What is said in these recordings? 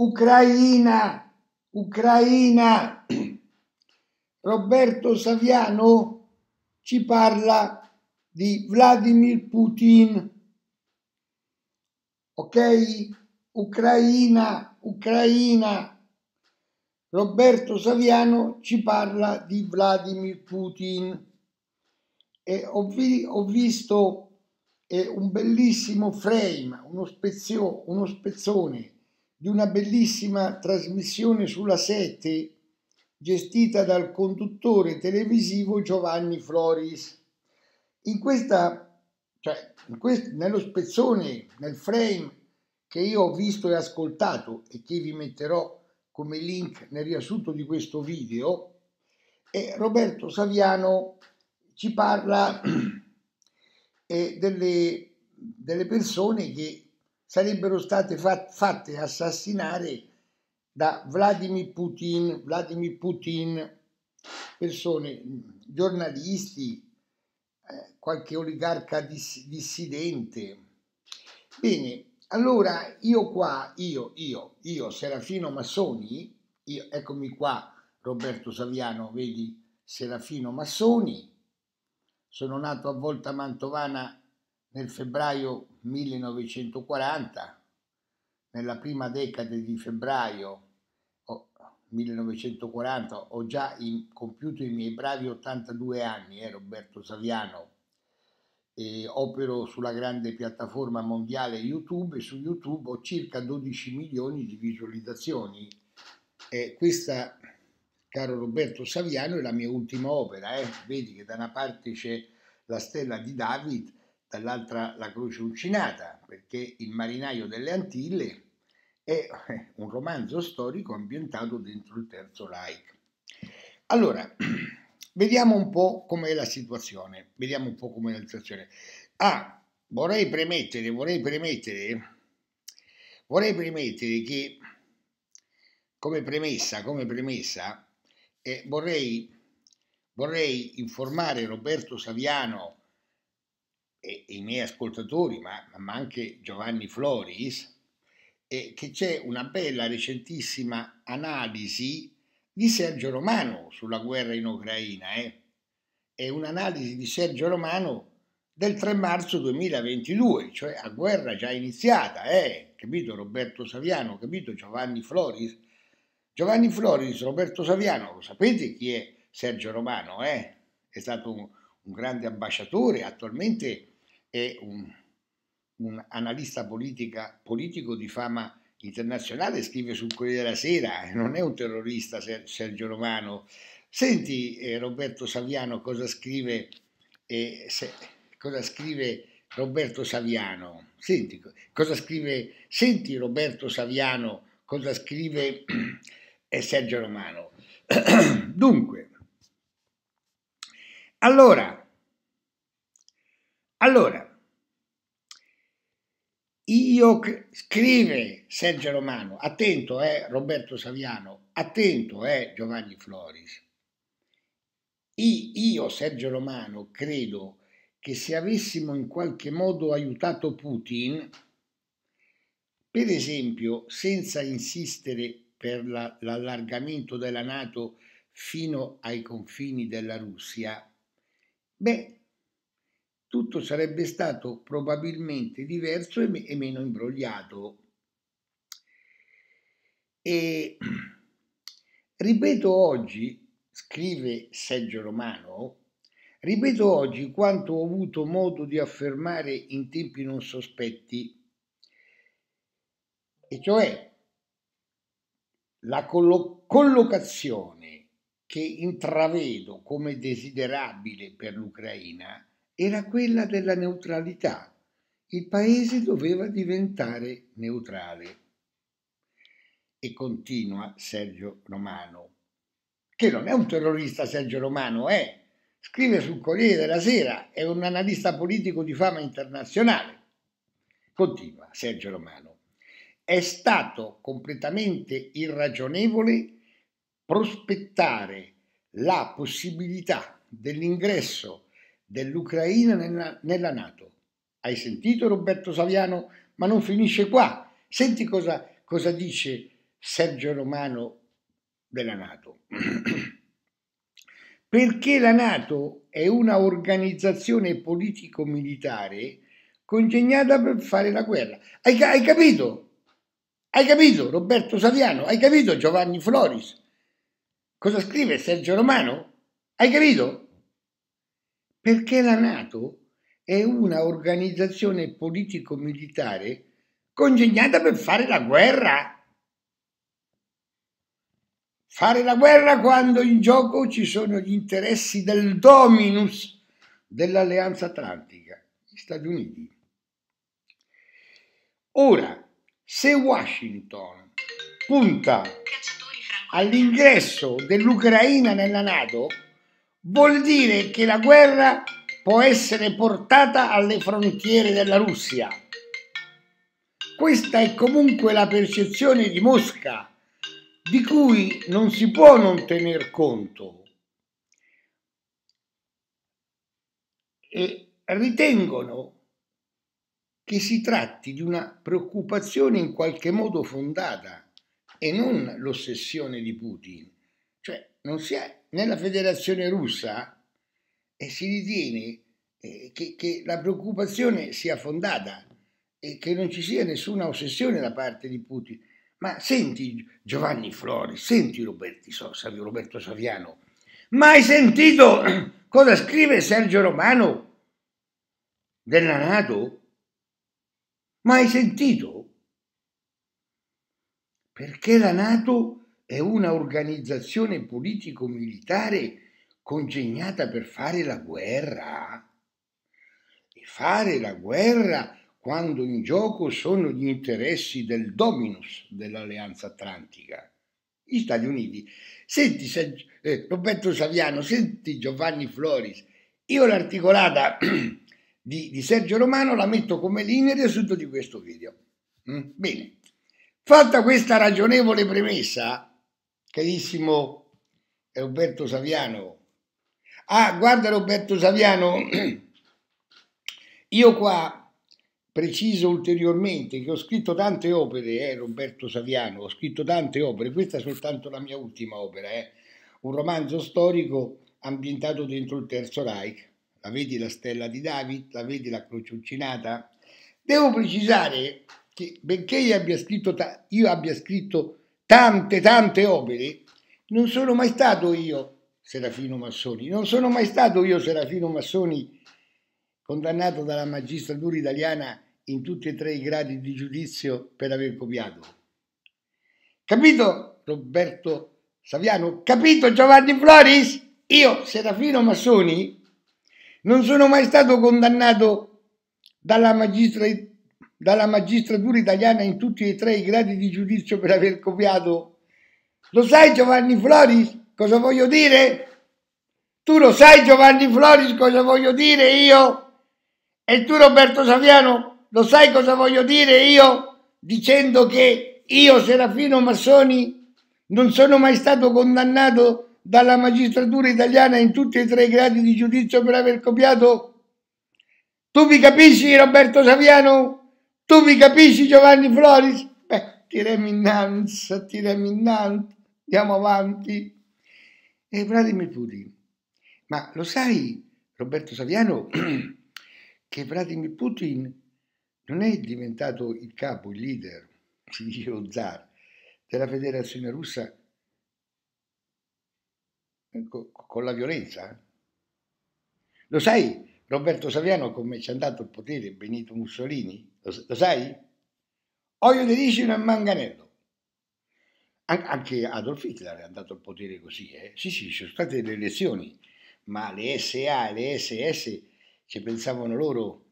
Ucraina, Ucraina. Roberto Saviano ci parla di Vladimir Putin. Ok? Ucraina, Ucraina. Roberto Saviano ci parla di Vladimir Putin. E ho, vi, ho visto eh, un bellissimo frame, uno, spezio, uno spezzone di una bellissima trasmissione sulla 7 gestita dal conduttore televisivo Giovanni Floris. In questa, cioè, in quest, nello spezzone, nel frame che io ho visto e ascoltato e che vi metterò come link nel riassunto di questo video, e Roberto Saviano ci parla eh, delle, delle persone che sarebbero state fat, fatte assassinare da Vladimir Putin, Vladimir Putin, persone, giornalisti, eh, qualche oligarca diss, dissidente. Bene, allora io qua, io, io, io, Serafino Massoni, io, eccomi qua, Roberto Saviano, vedi, Serafino Massoni, sono nato a Volta Mantovana nel febbraio 1940, nella prima decade di febbraio 1940 ho già compiuto i miei bravi 82 anni, eh, Roberto Saviano, e opero sulla grande piattaforma mondiale YouTube e su YouTube ho circa 12 milioni di visualizzazioni. E questa, caro Roberto Saviano, è la mia ultima opera. Eh? Vedi che da una parte c'è la stella di David, dall'altra la croce uncinata, perché Il marinaio delle Antille è un romanzo storico ambientato dentro il Terzo Reich. Allora, vediamo un po' com'è la situazione. Vediamo un po' com'è la situazione. Ah, vorrei premettere, vorrei premettere, vorrei premettere che come premessa, come premessa, eh, vorrei, vorrei informare Roberto Saviano e, i miei ascoltatori, ma, ma anche Giovanni Floris, eh, che c'è una bella recentissima analisi di Sergio Romano sulla guerra in Ucraina. Eh. È un'analisi di Sergio Romano del 3 marzo 2022, cioè a guerra già iniziata, eh? capito Roberto Saviano, capito Giovanni Floris? Giovanni Floris, Roberto Saviano, lo sapete chi è Sergio Romano? Eh? È stato un, un grande ambasciatore, attualmente è un, un analista politica, politico di fama internazionale, scrive sul Corriere della Sera, non è un terrorista Sergio Romano. Senti eh, Roberto Saviano cosa scrive, eh, se, cosa scrive Roberto Saviano. Senti cosa scrive, senti Roberto Saviano cosa scrive eh, Sergio Romano. Dunque, allora, allora, io scrive Sergio Romano, attento eh Roberto Saviano, attento eh Giovanni Floris. Io, Sergio Romano, credo che se avessimo in qualche modo aiutato Putin, per esempio senza insistere per la, l'allargamento della Nato fino ai confini della Russia, beh, tutto sarebbe stato probabilmente diverso e, e meno imbrogliato. E ripeto oggi, scrive Sergio Romano, ripeto oggi quanto ho avuto modo di affermare in tempi non sospetti, e cioè la collo- collocazione che intravedo come desiderabile per l'Ucraina era quella della neutralità. Il paese doveva diventare neutrale. E continua Sergio Romano, che non è un terrorista Sergio Romano, è, scrive sul Corriere della Sera, è un analista politico di fama internazionale. Continua Sergio Romano. È stato completamente irragionevole prospettare la possibilità dell'ingresso dell'Ucraina nella, nella Nato. Hai sentito Roberto Saviano? Ma non finisce qua. Senti cosa, cosa dice Sergio Romano della Nato? Perché la Nato è una organizzazione politico-militare congegnata per fare la guerra. Hai, hai capito? Hai capito Roberto Saviano? Hai capito Giovanni Floris? Cosa scrive Sergio Romano? Hai capito? Perché la Nato è una organizzazione politico-militare congegnata per fare la guerra. Fare la guerra quando in gioco ci sono gli interessi del dominus dell'Alleanza Atlantica, gli Stati Uniti. Ora, se Washington punta all'ingresso dell'Ucraina nella Nato, vuol dire che la guerra può essere portata alle frontiere della Russia. Questa è comunque la percezione di Mosca, di cui non si può non tener conto. E ritengono che si tratti di una preoccupazione in qualche modo fondata e non l'ossessione di Putin. Cioè, non si è nella Federazione russa e si ritiene eh, che, che la preoccupazione sia fondata e che non ci sia nessuna ossessione da parte di Putin. Ma senti Giovanni Flori, senti Sosa, Roberto Saviano, ma hai sentito cosa scrive Sergio Romano della Nato? Ma hai sentito? Perché la Nato è una organizzazione politico-militare congegnata per fare la guerra. E fare la guerra quando in gioco sono gli interessi del dominus dell'Alleanza Atlantica, gli Stati Uniti. Senti eh, Roberto Saviano, senti Giovanni Floris, io l'articolata di, di Sergio Romano la metto come linea riassunto di questo video. Mm? Bene, fatta questa ragionevole premessa, carissimo Roberto Saviano, ah guarda Roberto Saviano, io qua preciso ulteriormente che ho scritto tante opere, eh, Roberto Saviano, ho scritto tante opere, questa è soltanto la mia ultima opera, eh, un romanzo storico ambientato dentro il Terzo Reich, la vedi la stella di David, la vedi la croce uncinata. Devo precisare che benché io abbia scritto, io abbia scritto tante tante opere, non sono mai stato io Serafino Massoni, non sono mai stato io Serafino Massoni condannato dalla magistratura italiana in tutti e tre i gradi di giudizio per aver copiato. Capito Roberto Saviano? Capito Giovanni Floris? Io, Serafino Massoni, non sono mai stato condannato dalla, magistra, dalla magistratura italiana in tutti e tre i gradi di giudizio per aver copiato. Lo sai Giovanni Floris cosa voglio dire? Tu lo sai Giovanni Floris cosa voglio dire io? E tu Roberto Saviano lo sai cosa voglio dire io dicendo che io Serafino Massoni non sono mai stato condannato dalla magistratura italiana in tutti e tre i gradi di giudizio per aver copiato? Tu mi capisci Roberto Saviano? Tu mi capisci Giovanni Floris? Beh, tirami innanzi, tirami innanzi, andiamo avanti. E Vladimir Putin. Ma lo sai, Roberto Saviano, che Vladimir Putin non è diventato il capo, il leader, lo zar, della federazione russa con la violenza. Lo sai Roberto Saviano come ci è andato il potere Benito Mussolini? Lo, lo sai? Olio di ricino e manganello. An- anche Adolf Hitler è andato al potere così, eh? Sì, sì, ci sono state le elezioni, ma le SA e le SS ci pensavano loro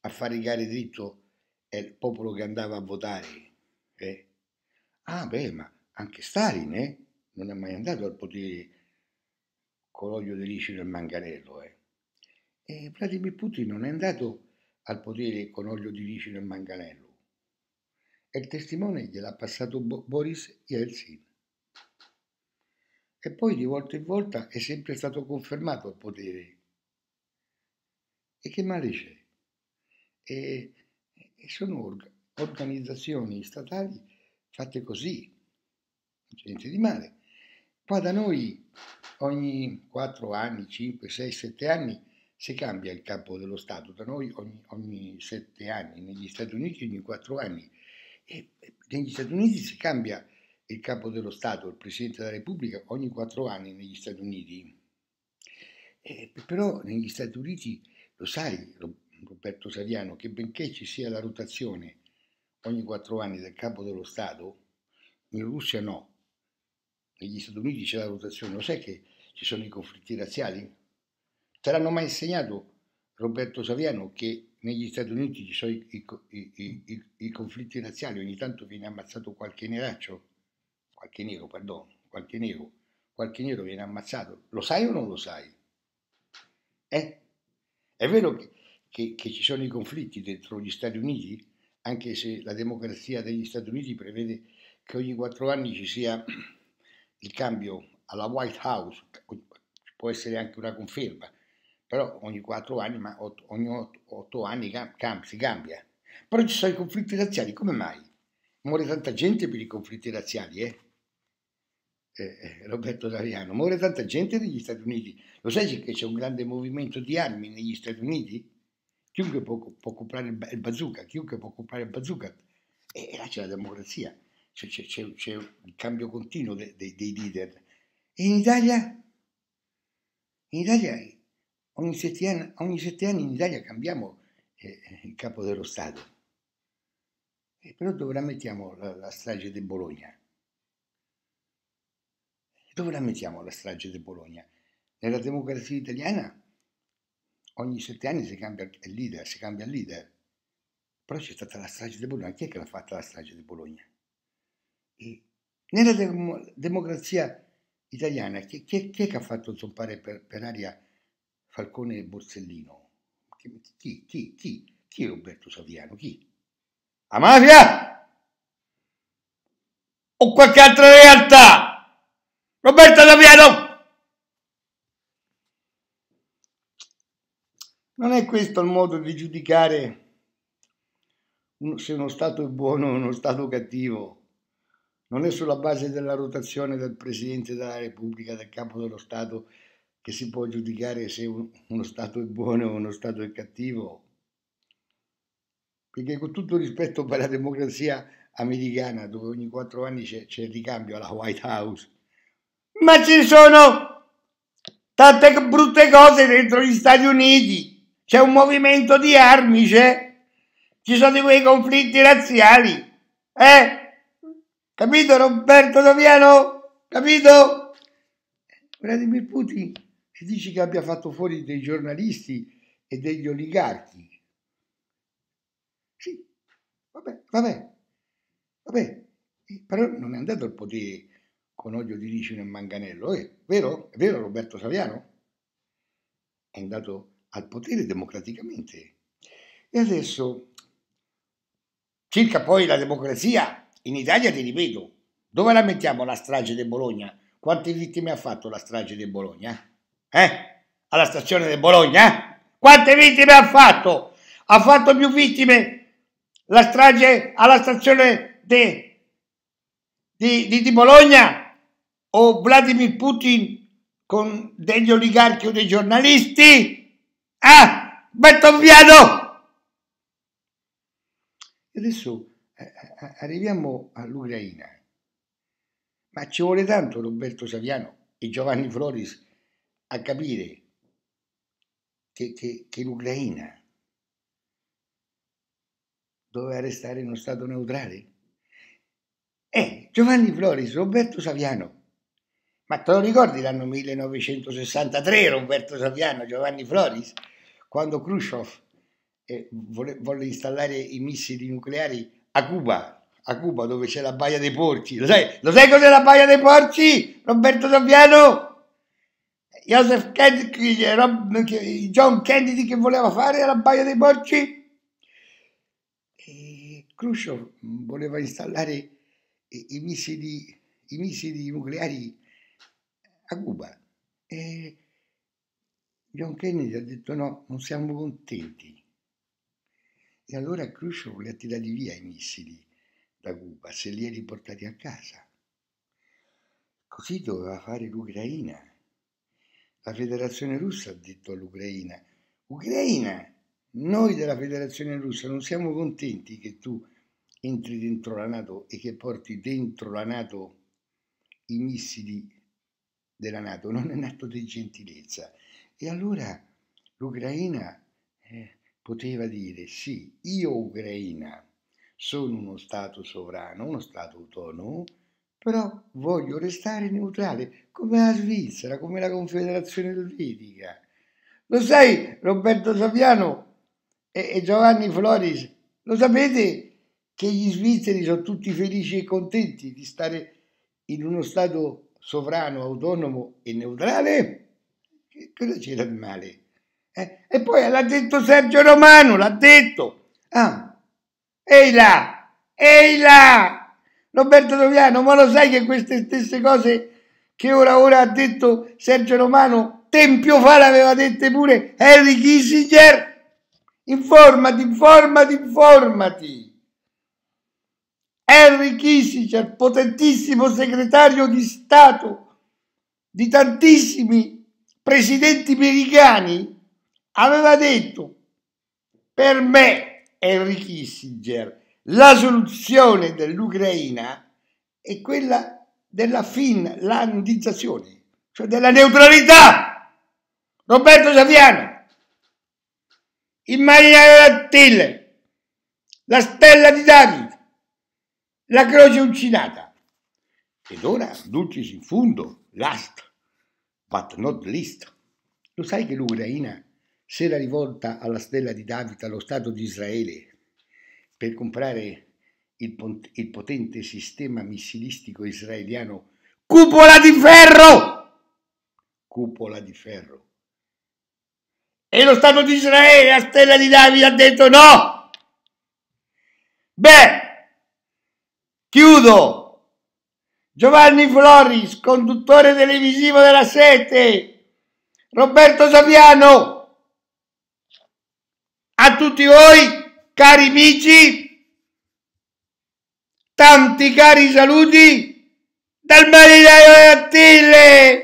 a fare i gare dritto il popolo che andava a votare. Eh? Ah, beh, ma anche Stalin eh? non è mai andato al potere con l'olio di ricino e manganello. Eh. E Vladimir Putin non è andato al potere con olio di ricino e manganello. E il testimone gliel'ha passato Boris Yeltsin. E poi di volta in volta è sempre stato confermato al potere. E che male c'è? E, e sono orga, organizzazioni statali fatte così. non c'è niente di male. Qua da noi ogni 4 anni, 5, 6, 7 anni si cambia il capo dello Stato, da noi ogni, ogni 7 anni, negli Stati Uniti ogni 4 anni. E negli Stati Uniti si cambia il capo dello Stato, il Presidente della Repubblica, ogni 4 anni negli Stati Uniti. E, però negli Stati Uniti, lo sai Roberto Saviano, che benché ci sia la rotazione ogni 4 anni del capo dello Stato, in Russia no. Negli Stati Uniti c'è la rotazione, lo sai che ci sono i conflitti razziali? Te l'hanno mai insegnato Roberto Saviano che negli Stati Uniti ci sono i, i, i, i, conflitti razziali, ogni tanto viene ammazzato qualche neraccio, qualche nero, perdono, qualche nero, qualche nero viene ammazzato. Lo sai o non lo sai? Eh? È vero che, che, che ci sono i conflitti dentro gli Stati Uniti, anche se la democrazia degli Stati Uniti prevede che ogni quattro anni ci sia il cambio alla White House, può essere anche una conferma, però ogni quattro anni, ma otto, ogni otto, otto anni cam, si cambia. Però ci sono i conflitti razziali, come mai? Muore tanta gente per i conflitti razziali, eh? Eh, eh, Roberto Saviano, muore tanta gente negli Stati Uniti. Lo sai che c'è un grande movimento di armi negli Stati Uniti? Chiunque può, può comprare il bazooka, chiunque può comprare il bazooka. E, e là c'è la democrazia, c'è, c'è, c'è, il cambio continuo de, de, dei leader. In Italia? In Italia Ogni sette anni, ogni sette anni in Italia cambiamo eh, il capo dello Stato. Eh, però dove la mettiamo la, la strage di Bologna? Dove la mettiamo la strage di Bologna? Nella democrazia italiana ogni sette anni si cambia il leader, si cambia il leader. Però c'è stata la strage di Bologna. Chi è che l'ha fatta la strage di Bologna? E nella dem- democrazia italiana, chi, chi, chi, è che ha fatto zompare per, per aria Falcone e Borsellino. Chi, chi, chi, chi, chi è Roberto Saviano? Chi? La mafia? O qualche altra realtà? Roberto Saviano! Non è questo il modo di giudicare se uno Stato è buono o uno Stato cattivo. Non è sulla base della rotazione del Presidente della Repubblica, del Capo dello Stato, che si può giudicare se uno Stato è buono o uno Stato è cattivo. Perché con tutto rispetto per la democrazia americana, dove ogni quattro anni c'è, il ricambio alla White House, ma ci sono tante brutte cose dentro gli Stati Uniti. C'è un movimento di armi, c'è. Ci sono di quei conflitti razziali. Eh? Capito Roberto Doviano? Capito? Vladimir Putin si dice che abbia fatto fuori dei giornalisti e degli oligarchi. Sì, vabbè, vabbè, vabbè, però non è andato al potere con olio di ricino e manganello, è eh? vero? È vero Roberto Saviano? È andato al potere democraticamente. E adesso, circa poi la democrazia, in Italia ti ripeto, dove la mettiamo la strage di Bologna? Quante vittime ha fatto la strage di Bologna? Eh? alla stazione di Bologna. Eh? Quante vittime ha fatto? Ha fatto più vittime la strage alla stazione di, di, di, di Bologna o Vladimir Putin con degli oligarchi o dei giornalisti? Ah, Bettoviano! Adesso eh, eh, arriviamo all'Ucraina. Ma ci vuole tanto Roberto Saviano e Giovanni Floris a capire che, che, che l'Ucraina doveva restare in uno stato neutrale? Eh, Giovanni Floris, Roberto Saviano. Ma te lo ricordi l'anno 1963, Roberto Saviano, Giovanni Floris, quando Khrushchev eh, volle, volle, installare i missili nucleari a Cuba, a Cuba dove c'è la Baia dei Porci. Lo sai, lo sai cos'è la Baia dei Porci, Roberto Saviano? Joseph Kennedy, John Kennedy che voleva fare alla Baia dei Porci. E Khrushchev voleva installare i, i, missili, i missili nucleari a Cuba. E John Kennedy ha detto no, non siamo contenti. E allora Khrushchev li ha tirati via i missili da Cuba, se li ha riportati a casa. Così doveva fare l'Ucraina. La federazione russa ha detto all'Ucraina, Ucraina, noi della federazione russa non siamo contenti che tu entri dentro la Nato e che porti dentro la Nato i missili della Nato, non è un atto di gentilezza. E allora l'Ucraina eh, poteva dire sì, io Ucraina sono uno Stato sovrano, uno Stato autonomo, però voglio restare neutrale, come la Svizzera, come la Confederazione Elvetica. Lo sai, Roberto Saviano e, e Giovanni Floris, lo sapete che gli svizzeri sono tutti felici e contenti di stare in uno Stato sovrano, autonomo e neutrale? Che cosa c'era di male? Eh? E poi l'ha detto Sergio Romano, l'ha detto. Ah, ehi là, ehi là! Roberto Doviano, ma lo sai che queste stesse cose che ora ora ha detto Sergio Romano, tempio fa l'aveva dette pure Henry Kissinger? Informati, informati, informati! Henry Kissinger, potentissimo segretario di Stato di tantissimi presidenti americani, aveva detto per me, Henry Kissinger, la soluzione dell'Ucraina è quella della finlandizzazione, cioè della neutralità. Roberto Saviano, in Maria Attile, la stella di Davide, la croce uncinata. Ed ora, dulcis in fundo, last, but not least. Lo sai che l'Ucraina si era rivolta alla stella di Davide, allo Stato di Israele, per comprare il, il potente sistema missilistico israeliano Cupola di ferro! Cupola di ferro. E lo Stato di Israele, a stella di Davide, ha detto no! Beh, Chiudo. Giovanni Floris, conduttore televisivo della Sete. Roberto Saviano. A tutti voi, cari amici, tanti cari saluti dal marinaio Attille.